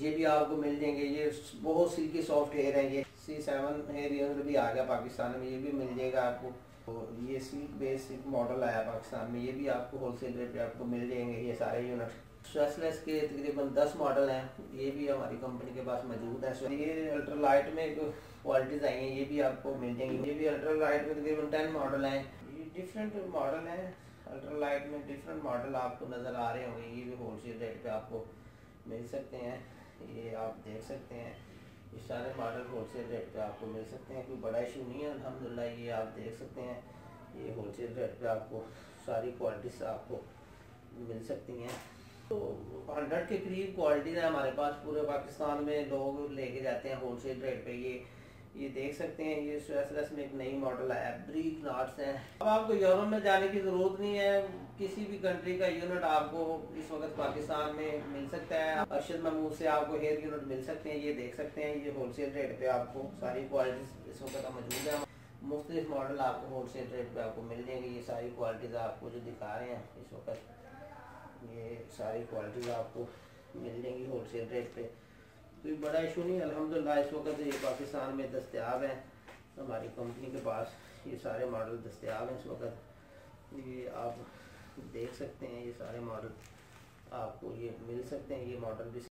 یہ بھی آپ کو مل جائیں گے، یہ بہت سلکی سافٹ ہیئر ہیں یہ سی سیون ہیئر یونٹ بھی آ گیا پاکستان میں، یہ بھی مل جائے گا آپ کو۔ یہ سلک بیس ماڈل آیا پاکستان میں، یہ بھی آپ کو ہول سیل ریٹ پہ آپ کو مل جائیں گے، یہ سارے یونٹ سٹریس لیس کے تقریباً دس ماڈل ہیں، یہ بھی ہماری کمپنی کے پاس موجود ہے یہ الٹرا لائٹ میں کوالٹیز آئی ہیں، یہ بھی آپ کو مل جائیں گی یہ بھی الٹرا لائٹ میں تقریباً ٹین ماڈل ہیں۔ یہ ڈفرینٹ ماڈل ہیں۔ الٹرا لائٹ میں ڈفرینٹ ماڈل آپ کو نظر آ رہے ہوں گے، یہ بھی ہول سیل ریٹ پہ آپ کو مل سکتے ہیں۔ یہ آپ دیکھ سکتے ہیں۔ یہ سارے ماڈل ہول سیل ریٹ پہ آپ کو مل سکتے ہیں، کوئی بڑا ایشو نہیں ہے۔ الحمدللہ یہ آپ دیکھ سکتے ہیں۔ یہ ہول سیل ریٹ پہ آپ کو ساری کوالٹیز آپ کو مل سکتی ہیں۔ تو ہنڈریڈ کے قریب کوالٹیز ہیں ہمارے پاس۔ پورے پاکستان میں لوگ لے کے جاتے ہیں ہول سیل ریٹ پہ۔ یہ یہ دیکھ سکتے ہیں، یہ سویسلس میں ایک نئی ماڈل ہے بریک ناٹس ہیں۔ اب آپ کو یورپ میں جانے کی ضرورت نہیں ہے، کسی بھی کنٹری کا یونٹ آپ کو اس وقت پاکستان میں مل سکتا ہے۔ ارشد محمود سے آپ کو ہیئر یونٹ مل سکتے ہیں، یہ دیکھ سکتے ہیں۔ یہ ہول سیل ریٹ پہ آپ کو ساری کوالٹیز اس وقت موجود ہیں۔ مختلف ماڈل آپ کو ہول سیل ریٹ پہ آپ کو مل جائیں گے۔ یہ ساری کوالٹیز آپ کو جو دکھا رہے ہیں اس وقت، یہ ساری کوالٹیز آپ کو مل جائیں گی ہول سیل ریٹ پہ۔ کوئی بڑا ایشو نہیں، الحمدللہ اس وقت یہ پاکستان میں دستیاب ہیں۔ ہماری کمپنی کے پاس یہ سارے ماڈل دستیاب ہیں اس وقت۔ یہ آپ دیکھ سکتے ہیں، یہ سارے ماڈل آپ کو یہ مل سکتے ہیں، یہ ماڈل بھی